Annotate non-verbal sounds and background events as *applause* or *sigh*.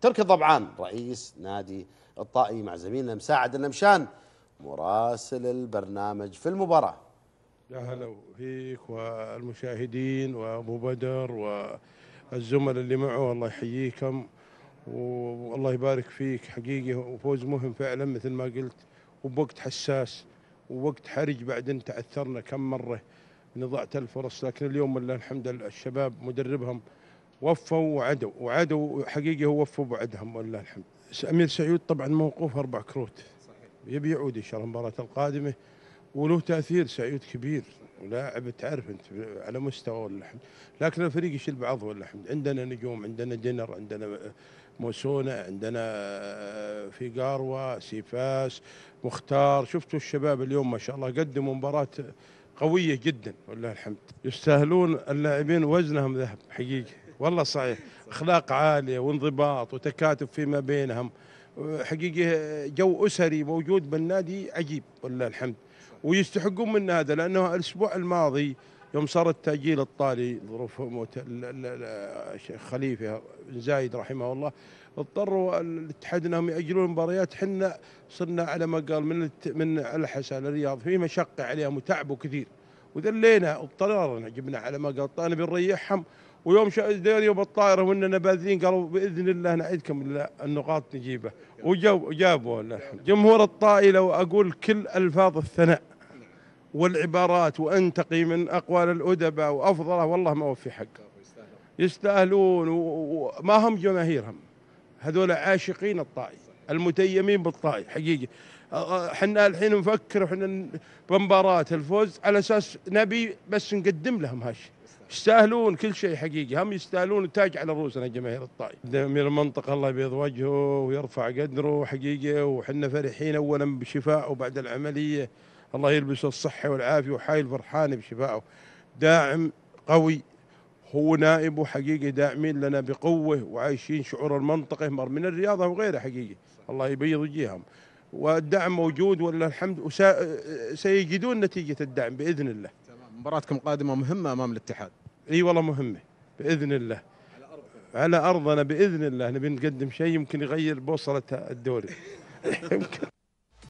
تركي ضبعان رئيس نادي الطائي مع زميلنا مساعد النمشان مراسل البرنامج في المباراة. يا هلا فيك والمشاهدين وأبو بدر والزملاء اللي معه الله يحييكم والله يبارك فيك. حقيقي وفوز مهم فعلا مثل ما قلت وبوقت حساس ووقت حرج بعدين تعثرنا كم مرة من ضاعت الفرص. لكن اليوم لله الحمد لله الشباب مدربهم وفوا وعدوا وعدوا حقيقي هو وفوا بوعدهم ولله الحمد. أمير سعود طبعا موقوف أربع كروت. يبي يعود إن شاء الله المباراة القادمة. وله تأثير سعيد كبير. ولاعب تعرف أنت على مستوى واللحم لكن الفريق يشيل بعضه واللحم عندنا نجوم عندنا دينر عندنا موسونا عندنا في قاروة سيفاس مختار. شفتوا الشباب اليوم ما شاء الله قدموا مباراة قوية جدا والله الحمد. يستاهلون اللاعبين وزنهم ذهب حقيقي. والله صحيح. أخلاق عالية وانضباط وتكاتف فيما بينهم. حقيقي جو أسري موجود بالنادي عجيب والله الحمد. ويستحقون من هذا لأنه الأسبوع الماضي يوم صار التأجيل الطالي ظروف موت الشيخ خليفة بن زايد رحمه الله اضطروا الاتحاد إنهم يأجلون المباريات حنا صرنا على ما قال من من الحسا للرياض في مشقة عليهم وتعبوا كثير. وذلينا اضطرارنا جبنا على ما قال طالب نريحهم ويوم دير يوم الطائرة واننا باذلين قالوا بإذن الله نعيدكم النقاط نجيبه. وجابوا جابوا جمهور الطائي لو أقول كل ألفاظ الثناء والعبارات وانتقي من أقوال الأدباء وأفضله والله ما وفي حق. يستأهلون وما هم جماهيرهم. هذول عاشقين الطائي المتيمين بالطائي حقيقي. إحنا الحين نفكر إحنا بمباراة الفوز على أساس نبي بس نقدم لهم هالشيء. يستاهلون كل شيء حقيقي. هم يستاهلون تاج على رؤوسنا جماهير الطائف أمير المنطقة الله يبيض وجهه ويرفع قدره حقيقة وحنا فرحين اولا بشفائه بعد العملية. الله يلبسه الصحة والعافية وحايل فرحان بشفائه. داعم قوي هو نائبه حقيقي داعمين لنا بقوة وعايشين شعور المنطقة مر من الرياضة وغيرها حقيقي. الله يبيض وجيههم والدعم موجود ولله الحمد وسيجدون نتيجة الدعم بإذن الله. مباراتكم قادمة مهمة أمام الاتحاد. إي والله مهمة بإذن الله. على أرضنا بإذن الله نبي نقدم شيء يمكن يغير بوصلة الدوري *laughs*